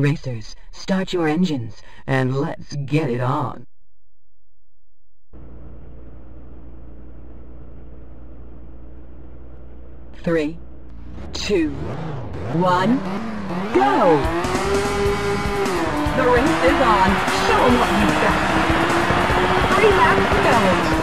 Racers, start your engines, and let's get it on. Three, two, one, go! The race is on. Show them what you've got. Three laps to go.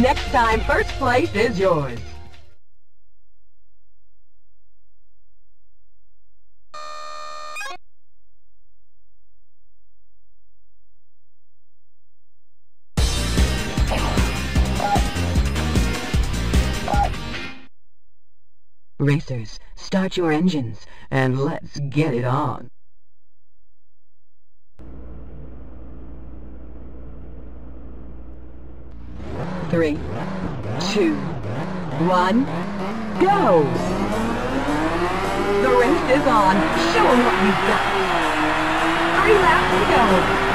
Next time, first place is yours. Racers, start your engines, and let's get it on. Three, two, one, go! The race is on. Show 'em what you've got. Three laps to go.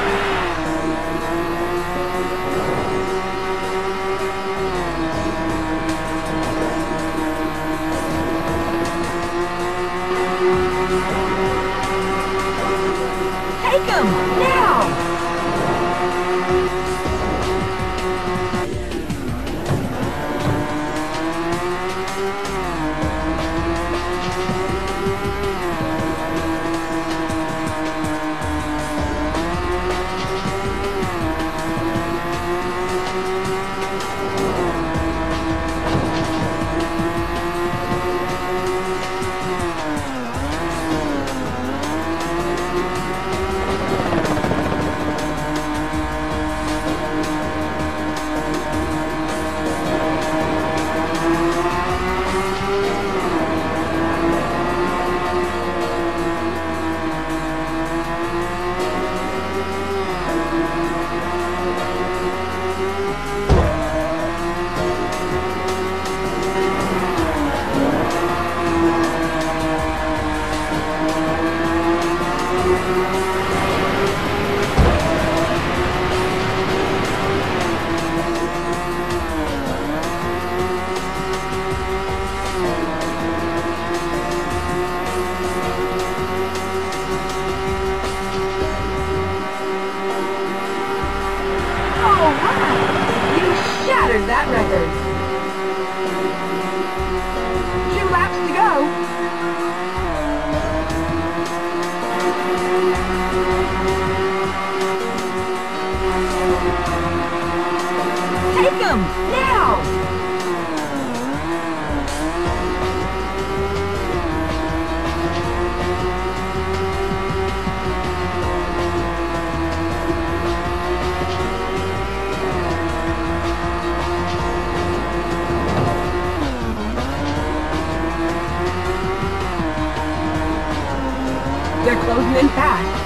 They're closing in fast.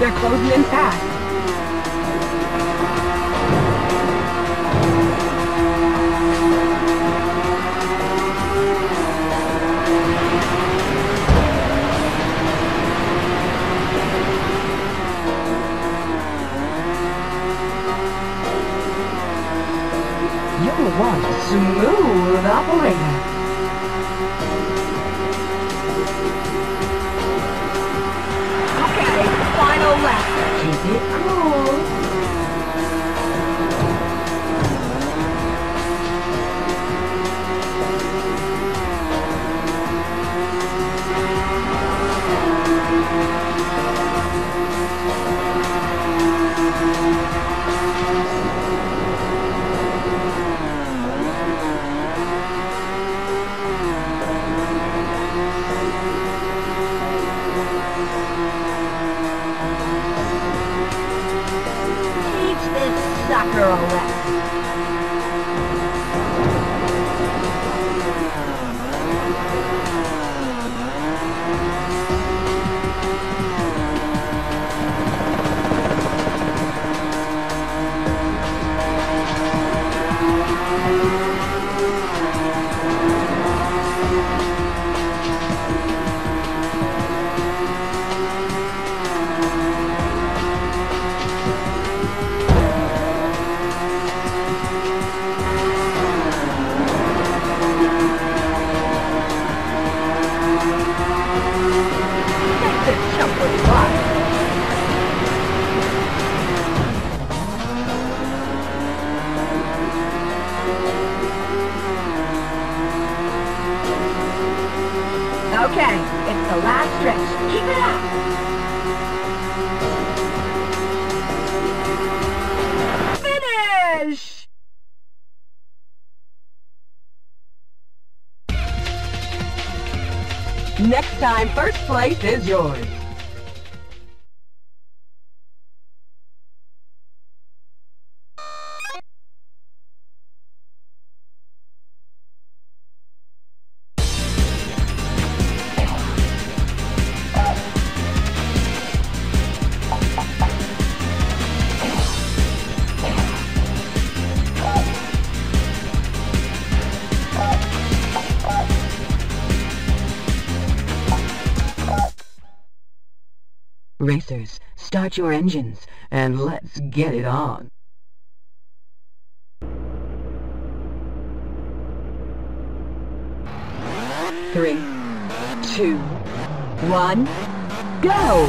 They're closing in fast. Okay, it's the last stretch. Keep it up. Finish! Next time, first place is yours. Racers, start your engines, and let's get it on. Three, two, one, go!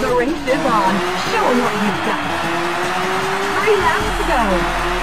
The race is on. Show them what you've got. Three laps to go.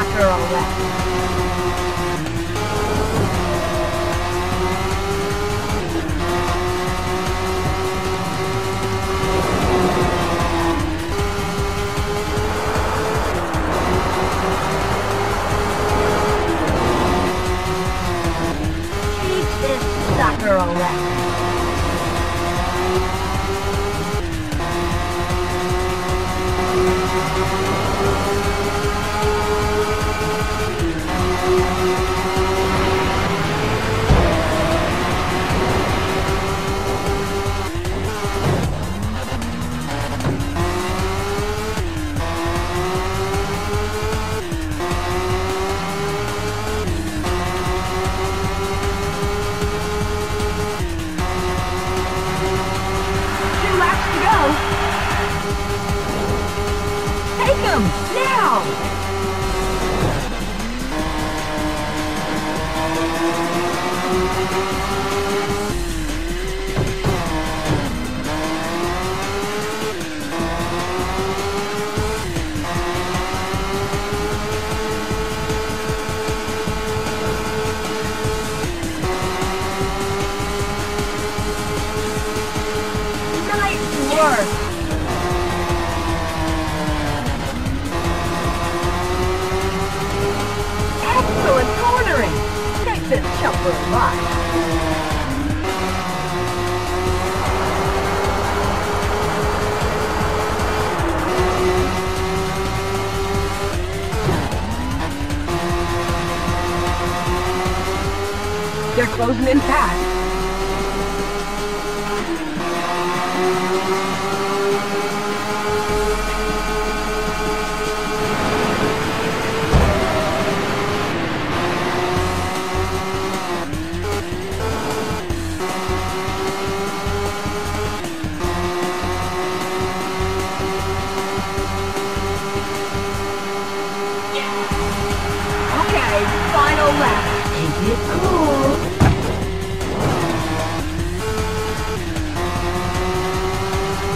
after all that. after. They're closing in fast.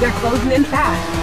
They're closing in fast.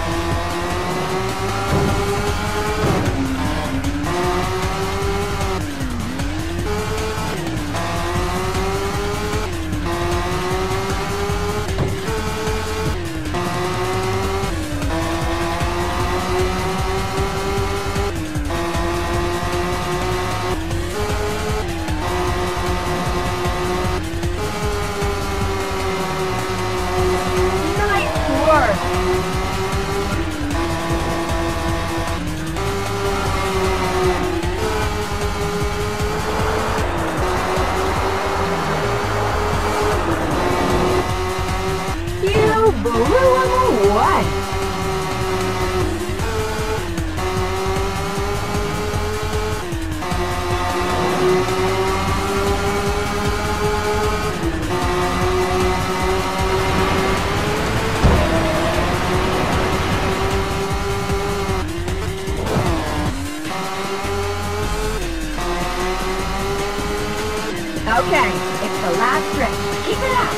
Okay, it's the last stretch. Keep it up.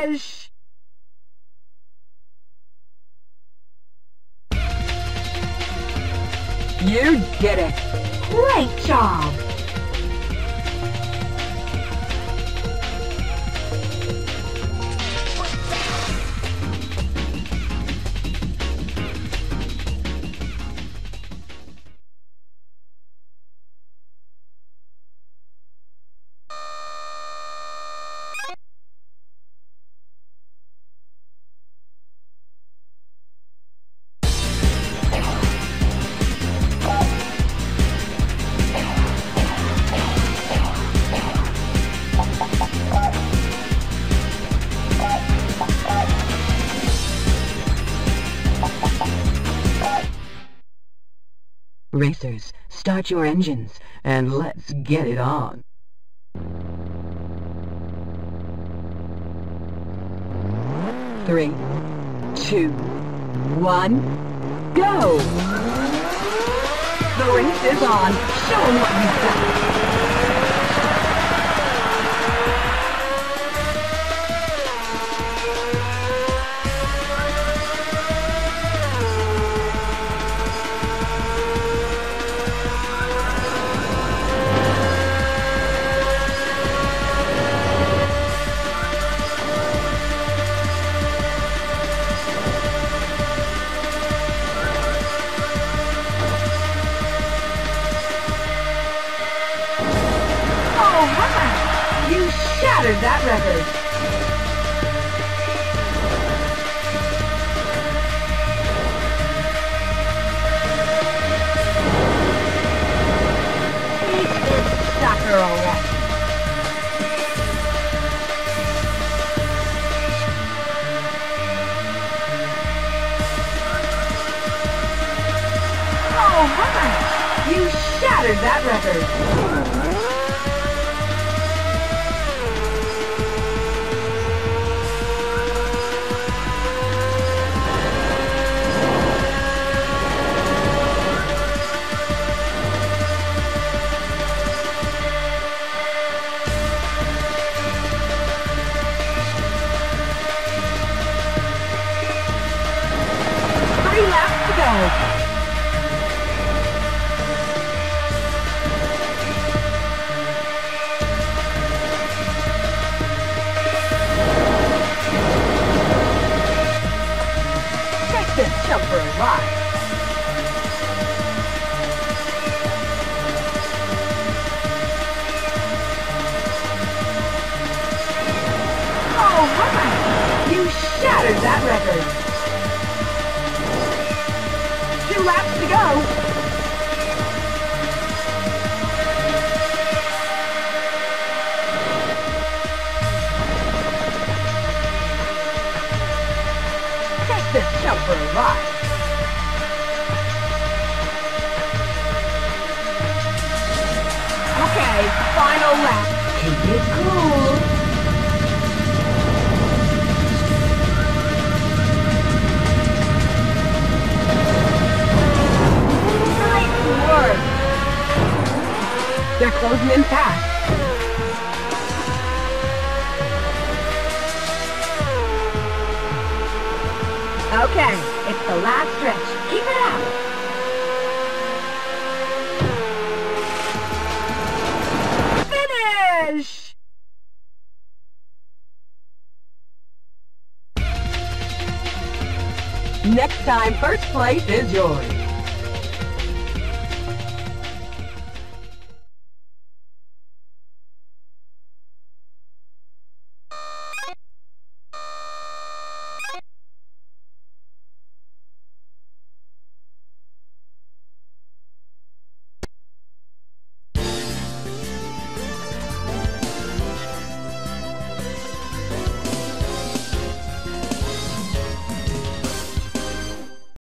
Finish! You did it! Great job! Start your engines and let's get it on. Three, two, one, go! The race is on. Show 'em what you've got. Shattered that record. Oh! You shattered that record. All right! You shattered that record. Two laps to go. Okay, final lap. Keep it cool. Nice work. They're closing in fast. Okay, it's the last stretch. Keep it up. Next time, first place is yours.